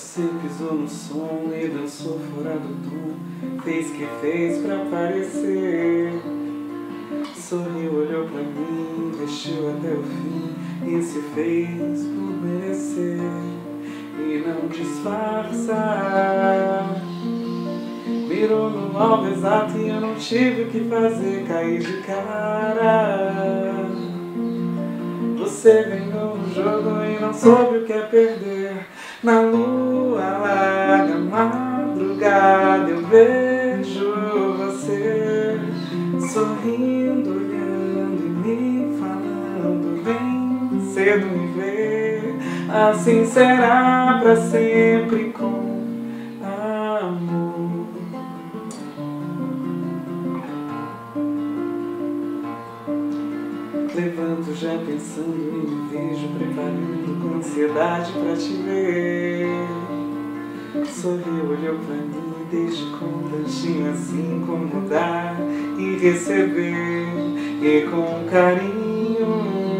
Você pisou no som e dançou fora do tom. Fez que fez pra parecer. Sorriu, olhou pra mim, vestiu até o fim E se fez por merecer. E não disfarça Mirou no alvo exato e eu não tive o que fazer. Caí de cara. Você ganhou o jogo e não soube o que é perder. Na lua vejo você Sorrindo, olhando e me falando Vem cedo me ver. Assim será pra sempre com amor. Levanto já pensando e me vejo preparando com ansiedade pra te ver. Sorriu, olhou pra mim contantinho assim como dar e receber e com carinho.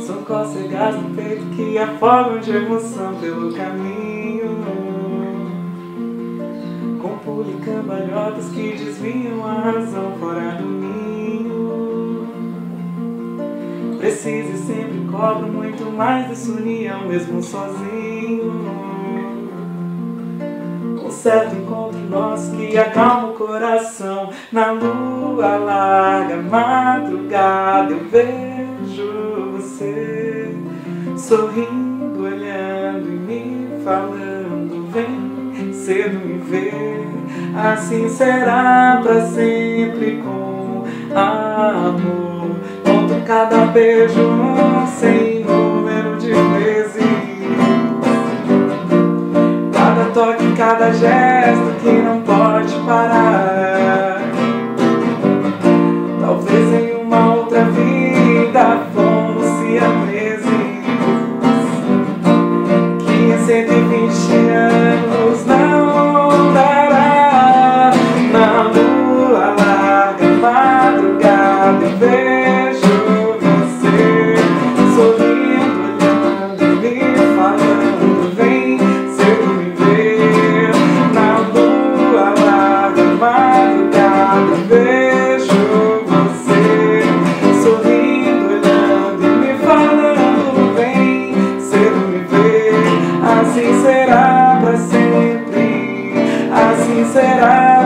São cócegas no peito que afogam de emoção pelo caminho. Com pulo e cambalhotas que desviam a razão fora do ninho. Preciso e sempre cobro muito mais dessa união, mesmo sozinho. Certo encontro nosso que acalma o coração. Na lua larga, madrugada, eu vejo você sorrindo, olhando e me falando. Vem cedo me ver, assim será pra sempre com amor cada beijo um cada gesto que não pode parar. Talvez em uma outra vida. será.